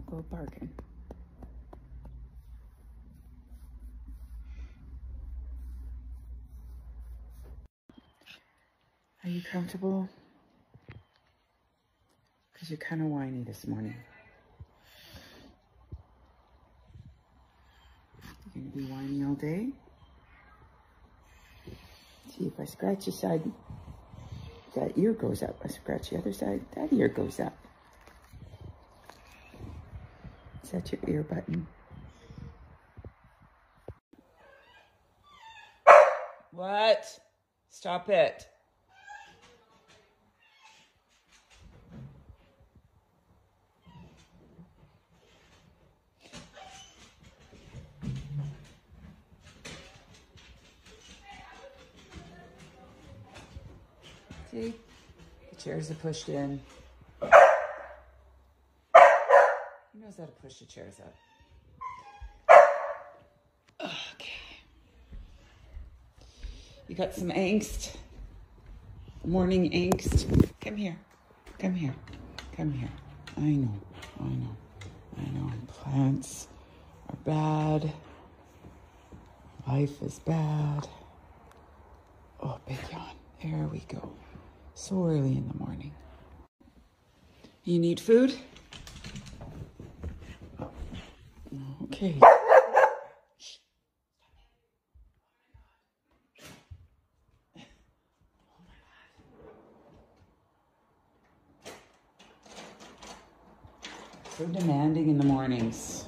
go barking. Are you comfortable? Because you're kind of whiny this morning. You're going to be whiny all day? See, if I scratch your side, that ear goes up. I scratch the other side, that ear goes up. That your ear button? What? Stop it. See? The chairs are pushed in. He knows how to push the chairs up. Okay. You got some angst. Morning angst. Come here. Come here. Come here. I know. I know. I know. Plants are bad. Life is bad. Oh, big yawn. There we go. So early in the morning. You need food? Okay. So demanding in the mornings.